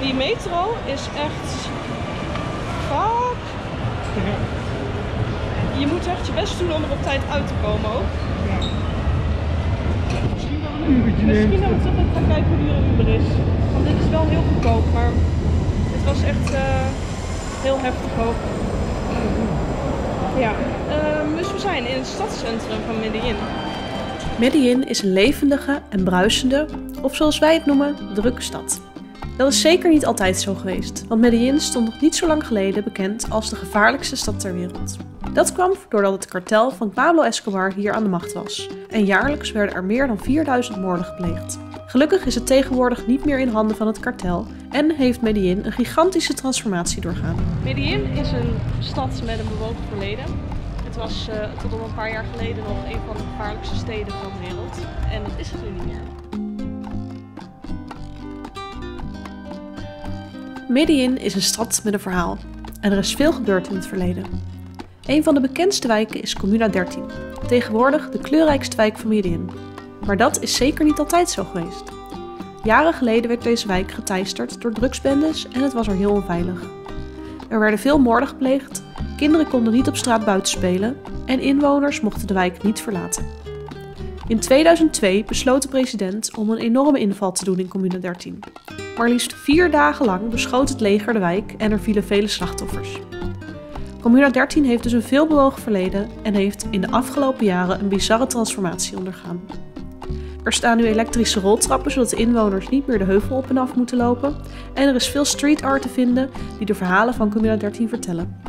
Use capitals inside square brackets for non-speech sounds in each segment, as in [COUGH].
Die metro is echt fuck. Je moet echt je best doen om er op tijd uit te komen ook. Misschien wel een uurtje Misschien dat we toch even gaan kijken hoe duur een Uber is. Want dit is wel heel goedkoop, maar het was echt eh, heel heftig ook. Ja, ehm, dus we zijn in het stadscentrum van Medellin. Medellin is een levendige en bruisende, of zoals wij het noemen, drukke stad. Dat is zeker niet altijd zo geweest, want Medellin stond nog niet zo lang geleden bekend als de gevaarlijkste stad ter wereld. Dat kwam doordat het kartel van Pablo Escobar hier aan de macht was. En jaarlijks werden er meer dan 4000 moorden gepleegd. Gelukkig is het tegenwoordig niet meer in handen van het kartel en heeft Medellin een gigantische transformatie doorgaan. Medellin is een stad met een bewogen verleden. Het was eh, tot op een paar jaar geleden nog een van de gevaarlijkste steden van de wereld. En dat is het nu niet meer. Medellin is een stad met een verhaal. En er is veel gebeurd in het verleden. Een van de bekendste wijken is Comuna 13. Tegenwoordig de kleurrijkste wijk van Medellin. Maar dat is zeker niet altijd zo geweest. Jaren geleden werd deze wijk geteisterd door drugsbendes en het was er heel onveilig. Er werden veel moorden gepleegd, kinderen konden niet op straat buiten spelen en inwoners mochten de wijk niet verlaten. In 2002 besloot de president om een enorme inval te doen in Comuna 13. Maar liefst vier dagen lang beschoot het leger de wijk en er vielen vele slachtoffers. Comuna 13 heeft dus een veelbewogen verleden en heeft in de afgelopen jaren een bizarre transformatie ondergaan. Er staan nu elektrische roltrappen zodat de inwoners niet meer de heuvel op en af moeten lopen. En er is veel street art te vinden die de verhalen van Comuna 13 vertellen.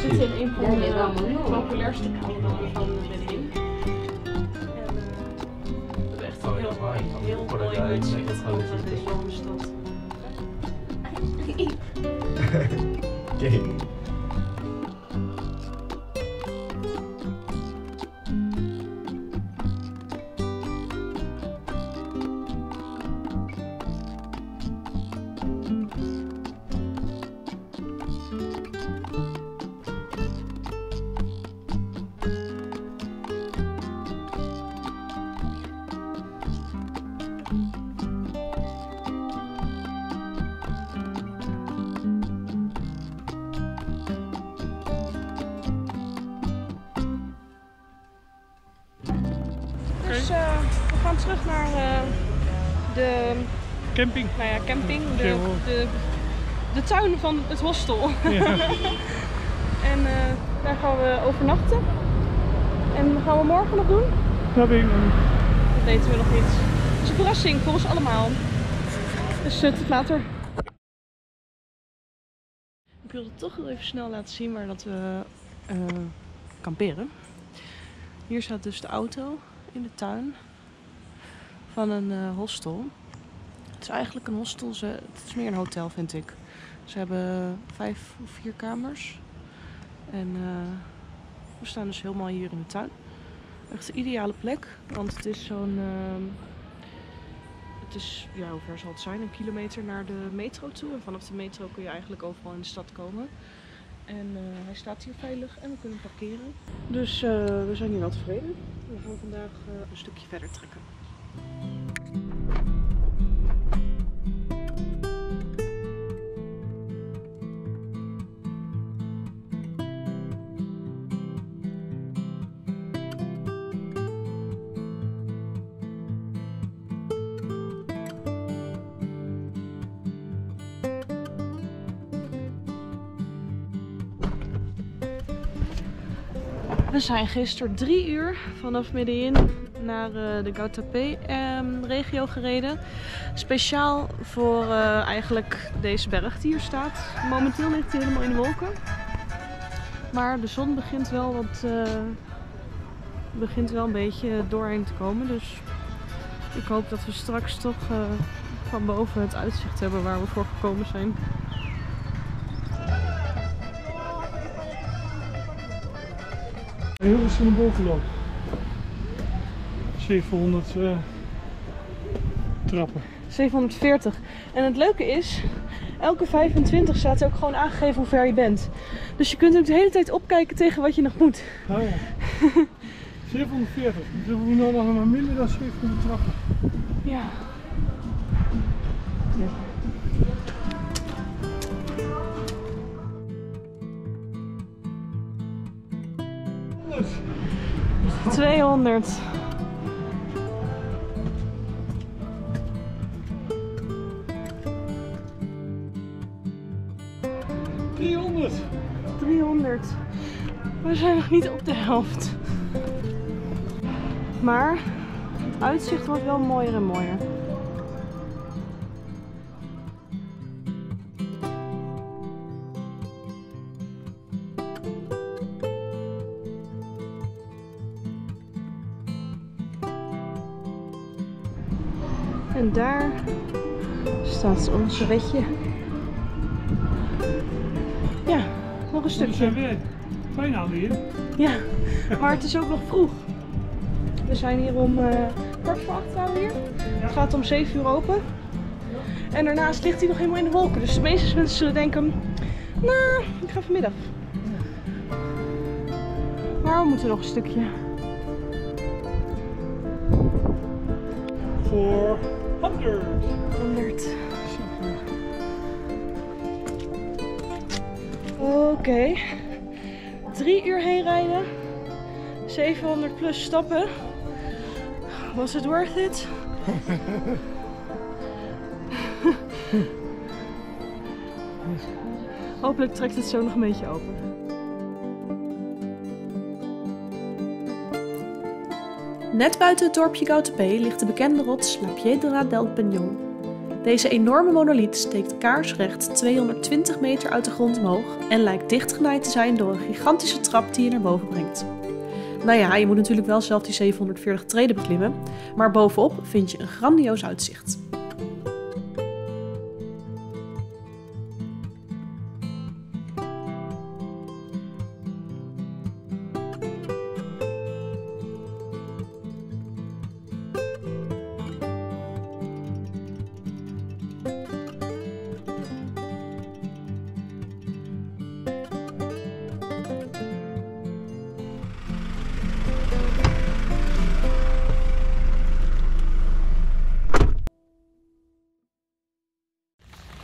We zitten in een van de populairste kanaalen van eh, we hebben echt een heel mooi, heel mooi uitzicht van deze enorme stad. [LAUGHS] Dus eh, we gaan terug naar eh, de Camping. nou ja, camping, de, de, de tuin van het hostel. Ja. [LAUGHS] En eh, daar gaan we overnachten. En wat gaan we morgen nog doen? Dat weten we nog niet. Het is een verrassing voor ons allemaal. Dus tot later. Ik wilde toch wel even snel laten zien waar dat we eh, kamperen. Hier staat dus de auto in de tuin van een eh, hostel. Het is eigenlijk een hostel, ze, het is meer een hotel vind ik. Ze hebben vijf of vier kamers. En eh, we staan dus helemaal hier in de tuin. Echt een ideale plek, want het is zo'n. ehm, het is, ja, hoe ver zal het zijn? Een kilometer naar de metro toe. En vanaf de metro kun je eigenlijk overal in de stad komen. En eh, hij staat hier veilig en we kunnen parkeren. Dus we zijn hier wel tevreden. Gaan vandaag eh, een stukje verder trekken. We zijn gisteren drie uur vanaf Medellin naar eh, de Gautapé-regio gereden. Speciaal voor eh, eigenlijk deze berg die hier staat. Momenteel ligt hij helemaal in de wolken. Maar de zon begint wel, wat, eh, begint wel een beetje doorheen te komen. Dus ik hoop dat we straks toch van boven het uitzicht hebben waar we voor gekomen zijn. Heel veel naar boven lopen. 700 eh, trappen. 740. En het leuke is, elke 25 staat er ook gewoon aangegeven hoe ver je bent. Dus je kunt ook de hele tijd opkijken tegen wat je nog moet. Oh ja. [LAUGHS] 740. Dus we hebben nu nog maar minder dan 700 trappen. Ja. Dus, 200. Driehonderd. 300. We zijn nog niet op de helft. Maar het uitzicht wordt wel mooier en mooier. Staat onze wetje. Ja, nog een We stukje. zijn weer weer. Ja, maar het is ook nog vroeg. We zijn hier om eh kwart voor acht waren we hier. Het gaat om 7 uur open. En daarnaast ligt hij nog helemaal in de wolken. Dus de meeste mensen zullen denken, nou, ik ga vanmiddag. Maar we moeten nog een stukje. Voor 100. 100. Oké. Drie uur heen rijden. 700 plus stappen. Was het worth it? [LAUGHS] Hopelijk trekt het zo nog een beetje open. Net buiten het dorpje Gautepé ligt de bekende rots La Piedra del Peñón. Deze enorme monoliet steekt kaarsrecht 220 meter uit de grond omhoog en lijkt dichtgenaaid te zijn door een gigantische trap die je naar boven brengt. Nou ja, je moet natuurlijk wel zelf die 740 treden beklimmen, maar bovenop vind je een grandioos uitzicht.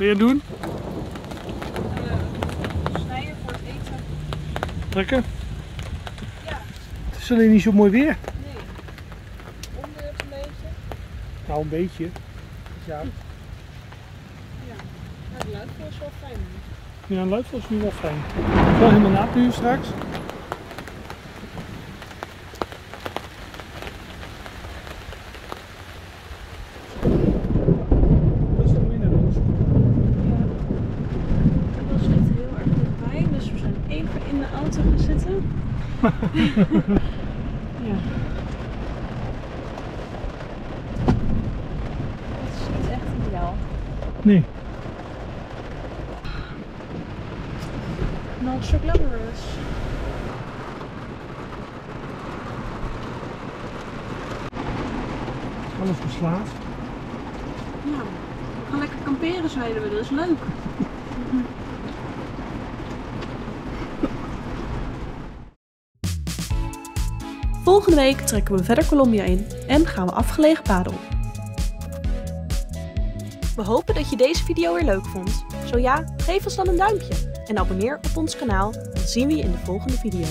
Wil je het doen? Snijden voor het eten. Lekker? Het is alleen niet zo mooi weer. Nee. Onder het een beetje. Nou, een beetje. Ja, Maar de luidvoer is wel fijn. ja een luidvol is nu wel fijn. Het is wel helemaal nat nu straks. Dat is de minder Dat was echt heel erg dichtbij, dus we zijn even in de auto gaan zitten. [LAUGHS] ja. Het is niet echt ideaal. Nee. Not so glamorous. Alles verslaafd. Ja, we gaan lekker kamperen zeiden we, dat is leuk. [LAUGHS] Volgende week trekken we verder Colombia in en gaan we afgelegen paden op. We hopen dat je deze video weer leuk vond. Zo ja, geef ons dan een duimpje en abonneer op ons kanaal. Dan zien we je in de volgende video.